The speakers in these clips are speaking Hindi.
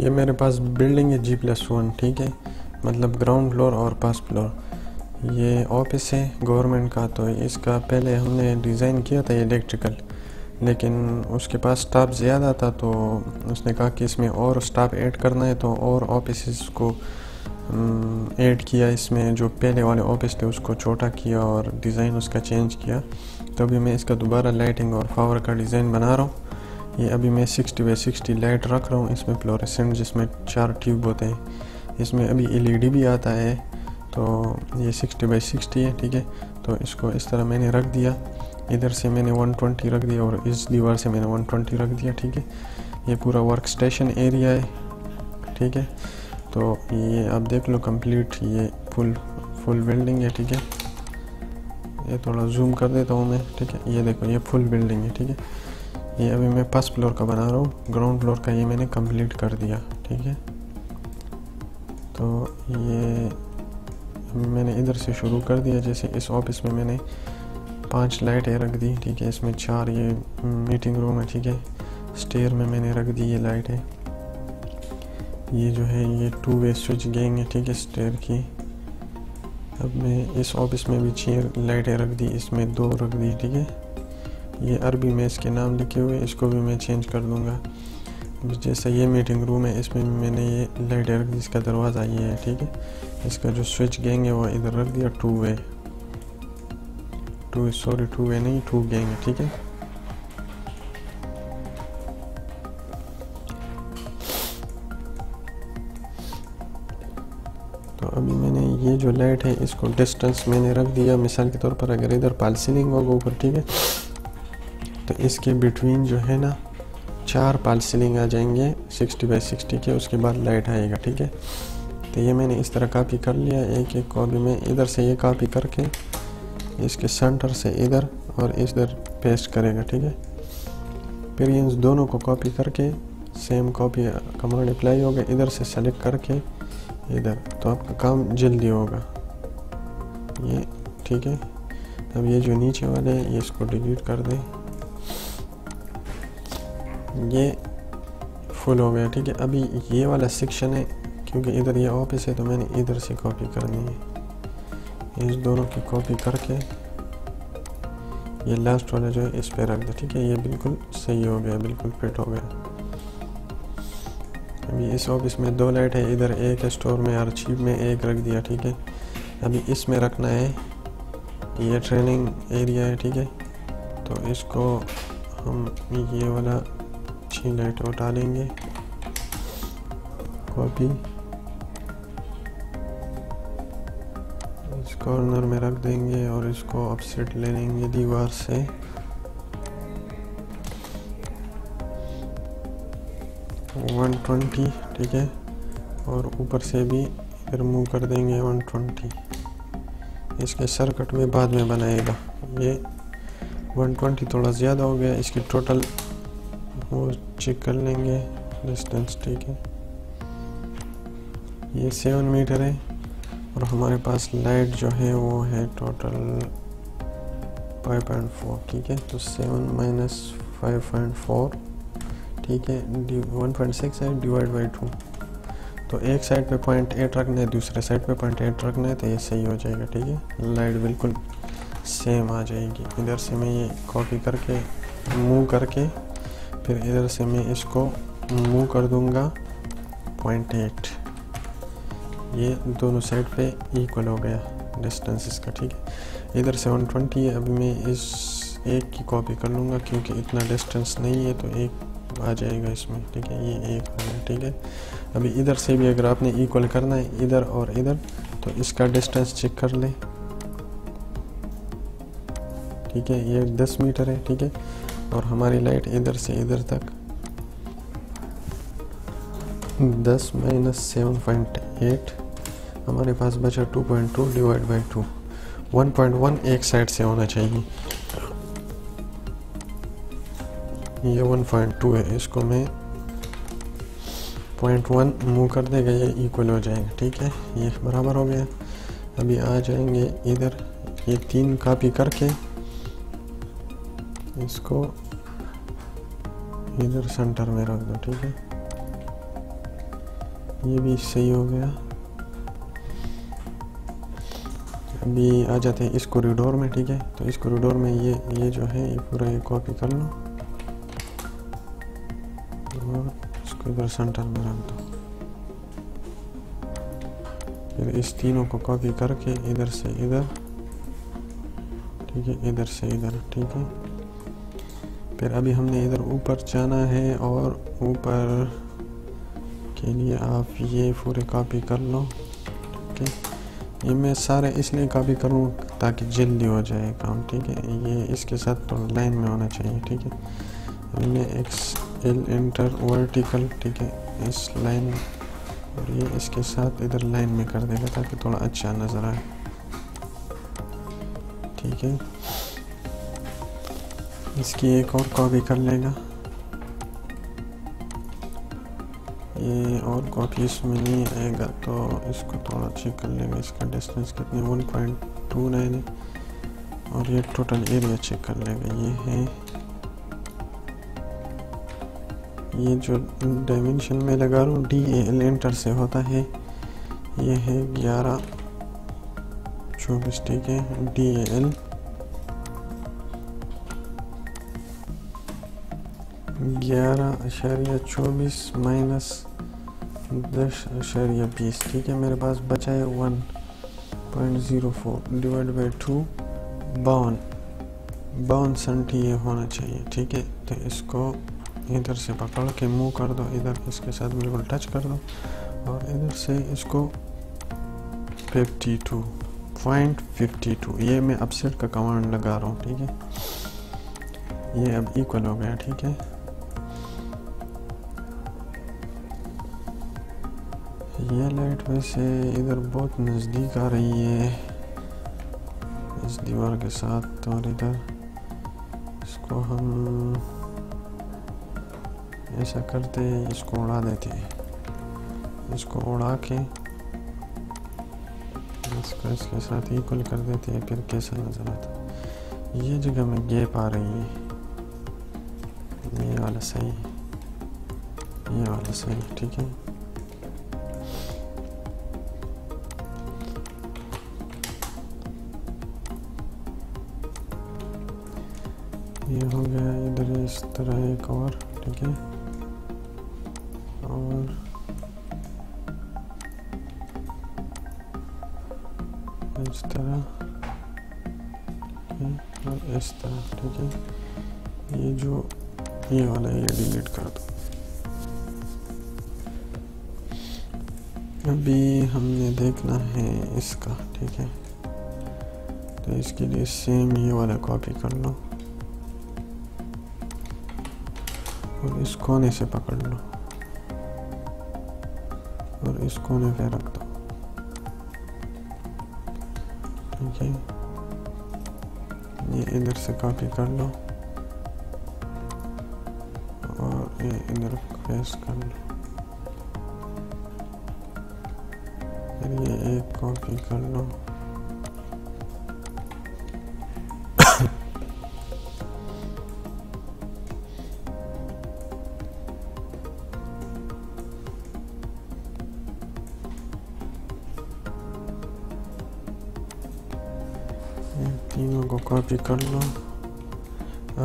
ये मेरे पास बिल्डिंग है जी प्लस वन ठीक है? मतलब ग्राउंड फ्लोर और फ़र्स्ट फ्लोर ये ऑफ़िस है गवर्नमेंट का तो इसका पहले हमने डिज़ाइन किया था इलेक्ट्रिकल लेकिन उसके पास स्टाफ ज़्यादा था तो उसने कहा कि इसमें और स्टाफ ऐड करना है तो और ऑफ़िस को ऐड किया इसमें. जो पहले वाले ऑफ़िस थे, उसको छोटा किया और डिज़ाइन उसका चेंज किया. तो मैं इसका दोबारा लाइटिंग और पावर का डिज़ाइन बना रहा हूँ. ये अभी मैं 60 बाई 60 लाइट रख रहा हूँ, इसमें फ्लोरेसेंट जिसमें चार ट्यूब होते हैं। इसमें अभी एलईडी भी आता है तो ये 60 बाई 60 है, ठीक है? तो इसको इस तरह मैंने रख दिया। इधर से मैंने 120 रख दिया और इस दीवार से मैंने 120 रख दिया, ठीक है? ये पूरा वर्क स्टेशन एरिया है, ठीक है? तो ये आप देख लो कंप्लीट ये फुल फुल बिल्डिंग है, ठीक है? ये थोड़ा जूम कर देता हूँ मैं, ठीक है? ये देखो, ये फुल बिल्डिंग है, ठीक है? ये अभी मैं फ़र्स्ट फ्लोर का बना रहा हूँ। ग्राउंड फ्लोर का ये मैंने कंप्लीट कर दिया, ठीक है? तो ये मैंने इधर से शुरू कर दिया, जैसे इस ऑफ़िस में मैंने पाँच लाइटें रख दी, ठीक है? इसमें चार ये मीटिंग रूम है, ठीक है? स्टेयर में मैंने रख दी ये लाइटें। ये जो है ये टू वे स्विच गैंग है, ठीक है? स्टेयर की। अब मैं इस ऑफ़िस में भी छः लाइटें रख दी, इसमें दो रख दी, ठीक है? ये अरबी में इसके नाम लिखे हुए इसको भी मैं चेंज कर दूँगा। जैसे ये मीटिंग रूम है, इसमें मैंने ये लाइटें रख दी, इसका दरवाज़ा ये है, ठीक है? इसका जो स्विच गैंग है, वो इधर रख दिया two way two sorry two way नहीं टू गैंग है ठीक है? तो अभी मैंने ये जो लाइट है, इसको डिस्टेंस मैंने रख दिया। मिसाल के तौर पर अगर इधर पाल सीलिंग होगा ऊपर, ठीक है? तो इसके बिटवीन जो है ना, चार पाल सीलिंग आ जाएँगे 60 बाई 60 के, उसके बाद लाइट आएगा, ठीक है? तो ये मैंने इस तरह कॉपी कर लिया, एक एक कॉपी में, इधर से ये कॉपी करके, इसके सेंटर से इधर और इधर पेस्ट करेगा, ठीक है? फिर इन दोनों को कॉपी करके सेम कॉपी कमांड अप्लाई होगा इधर से सेलेक्ट करके, इधर तो आपका काम जल्दी होगा। ये, ठीक है? अब ये जो नीचे वाले हैं, ये इसको डिलीट कर दें। ये फुल हो गया, ठीक है? अभी ये वाला सेक्शन है, क्योंकि इधर ये ऑफ़िस है तो मैंने इधर से कॉपी करनी है। इस दोनों की कॉपी करके ये लास्ट वाला जो है, इस पर रख दो, ठीक है? ये बिल्कुल सही हो गया, बिल्कुल फिट हो गया। अभी इस ऑफ़िस में दो लाइट है, इधर एक है स्टोर में अर्चीव में एक रख दिया, ठीक है? अभी इसमें रखना है, ये ट्रेनिंग एरिया है, ठीक है? तो इसको हम ये वाला छः लाइट उठा लेंगे कॉपी इस कॉर्नर में रख देंगे और इसको अपसेट ले लेंगे दीवार से। वन ट्वेंटी, ठीक है? और ऊपर से भी रिमूव कर देंगे वन ट्वेंटी। इसके सर्किट में बाद में बनाएगा। ये वन ट्वेंटी थोड़ा ज़्यादा हो गया, इसकी टोटल वो चेक कर लेंगे डिस्टेंस ठीक है। ये सेवन मीटर है और हमारे पास लाइट जो है वो है टोटल फाइव पॉइंट फोर ठीक है। तो seven minus five point four ठीक है वन पॉइंट सिक्स है डिवाइड बाई टू तो एक साइड पे पॉइंट एट रखना है, दूसरे साइड पे पॉइंट एट रखना है तो ये सही हो जाएगा, ठीक है। लाइट बिल्कुल सेम आ जाएगी। इधर से मैं ये कॉपी करके मूव करके फिर इधर से मैं इसको मूव कर दूँगा। पॉइंट एट ये दोनों साइड पे इक्वल हो गया डिस्टेंस इसका, ठीक है? इधर से वन ट्वेंटी है, अभी मैं इस एक की कॉपी कर लूँगा क्योंकि इतना डिस्टेंस नहीं है तो एक आ जाएगा इसमें, ठीक है? ये एक आ गया, ठीक है? अभी इधर से भी अगर आपने इक्वल करना है, इधर और इधर तो इसका डिस्टेंस चेक कर ले। ठीक है? ये दस मीटर है, ठीक है? और हमारी लाइट इधर से इधर तक दस माइनस सेवन हमारे पास बचा two point two divide by two one एक साइड से होना चाहिए। ये वन पॉइंट टू है, इसको मैं पॉइंट वन मूव कर देगा, ये इक्वल हो जाएगा, ठीक है? ये बराबर हो गया। अभी आ जाएँगे इधर, ये तीन कापी करके इसको इधर सेंटर में रख दो, ठीक है? ये भी सही हो गया। अभी आ जाते हैं इस कॉरिडोर में, ठीक है? तो इस कॉरिडोर में ये ये जो है, ये पूरा ये कॉपी कर लो। और इसको इधर सेंटर में रख दो। फिर इस तीनों को कॉपी करके इधर से इधर, ठीक है? इधर से इधर, ठीक है? फिर अभी हमने इधर ऊपर जाना है और ऊपर के लिए आप ये पूरे कॉपी कर लो, ठीक है? ये मैं सारे इसलिए कॉपी करूँ ताकि जल्दी हो जाए काम, ठीक है? ये इसके साथ तो लाइन में होना चाहिए, ठीक है? हमने एक्स एल इंटर वर्टिकल ठीक है? इस लाइन और ये इसके साथ इधर लाइन में कर देगा ताकि थोड़ा अच्छा नज़र आए, ठीक है? इसकी एक और कॉपी कर लेगा। ये और कॉपी इसमें नहीं आएगा तो इसको थोड़ा चेक कर लेंगे इसका डिस्टेंस कितने वन पॉइंट टू नाइन है। और ये टोटल एरिया चेक कर लेगा, ये है। ये जो डायमेंशन में लगा रहा हूँ डी एल एंटर से होता है। ये है ग्यारह, चौबीस, ठीक है। डी एल ग्यारह अशारिया चौबीस माइनस दस अशारिया बीस। ठीक है, मेरे पास बचा है one point zero four divide by two. बावन। बावन सेंटी ये होना चाहिए, ठीक है? तो इसको इधर से पकड़ के मुँह कर दो, इधर इसके साथ बिल्कुल टच कर दो, और इधर से इसको fifty two point fifty two ये मैं अपसेट का कमांड लगा रहा हूँ, ठीक है? ये अब इक्वल हो गया, ठीक है? ये लाइट वैसे इधर बहुत नज़दीक आ रही है। इस दीवार के साथ और इधर। इसको हम ऐसा करते इसको उड़ा देते हैं। इसको उड़ा के इसको इसके साथ इक्वल कर देते हैं, फिर कैसा नज़र आता ये जगह में गैप आ रही है। ये वाला सही ये वाला सही ठीक है। हो गया है, इधर इस तरह एक और, ठीक है? और इस तरह और इस तरह, ठीक है? ये जो, ये वाला ये डिलीट कर दो। अभी हमने देखना है इसका, ठीक है? तो इसके लिए सेम ये वाला कॉपी कर लो। और इस कोने से पकड़ लो। और इस कोने पे रख दो। ये इधर से कॉपी कर लो। और ये इधर पेस्ट कर लो। फिर ये एक कॉपी कर लो। तीनों को कॉपी कर लो।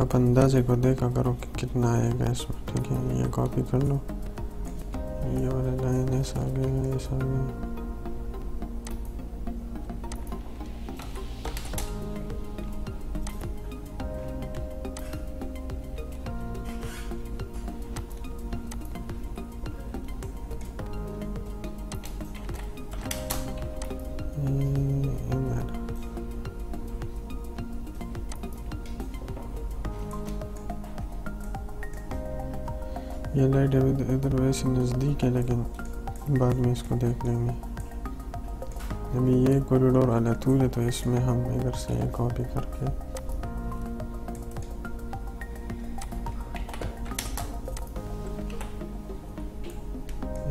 आप अंदाजे को देखा करो कि कितना आएगा इसमें ठीक है ये कॉपी कर लो। ये वाले लाइन ऐसा आ गया ऐसा आ ये लाइट अभी इधर वैसे नज़दीक है, लेकिन बाद में इसको देख लेंगे। अभी ये कॉरिडोर आला तूल है तो इसमें हम इधर से कॉपी करके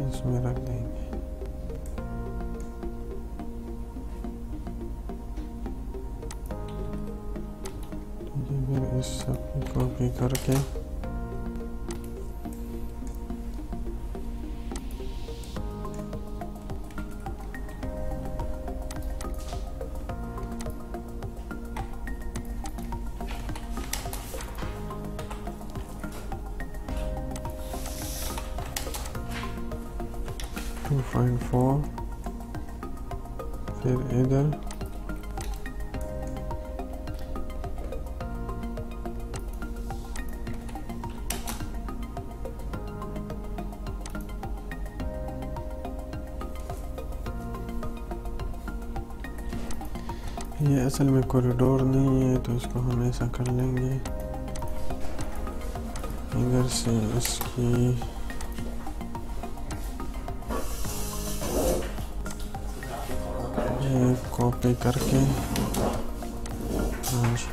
इसमें रख देंगे। फिर इस सब कॉपी करके टू फाइव फोर फिर इधर ये असल में कॉरिडोर नहीं है तो इसको हम ऐसा कर लेंगे। इधर से इसकी Okej, karki. Dobrze.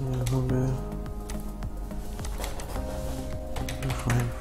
Nie lubię. Fajnie.